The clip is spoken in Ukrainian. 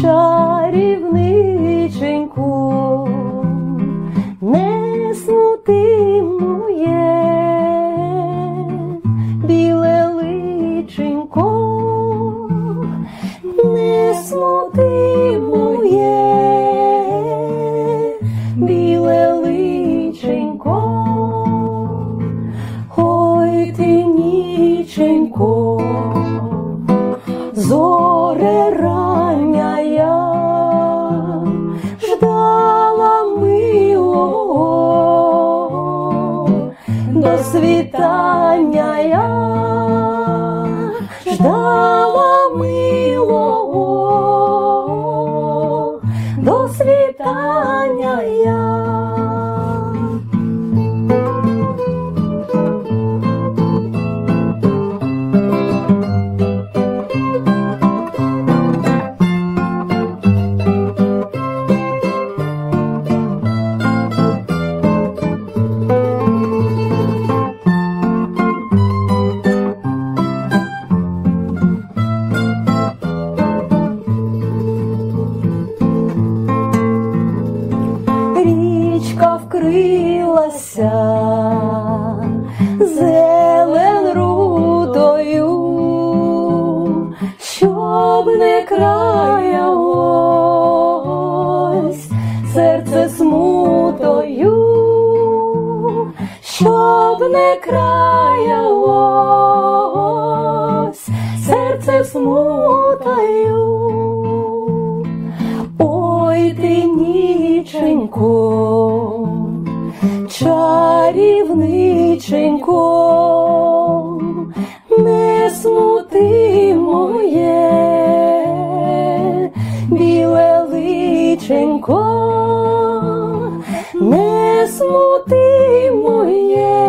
чарівниченько, не смути моє, біле личенько, не смути моє, біле ой ти ніченько, світання я ждала милого, до світання я. Річка вкрилася зелен рудою, щоб не краялось серце смутою, щоб не краялось серце смутою. Ой ти ніченько, рівниченько, не смути моє, біле личенько, не смути моє.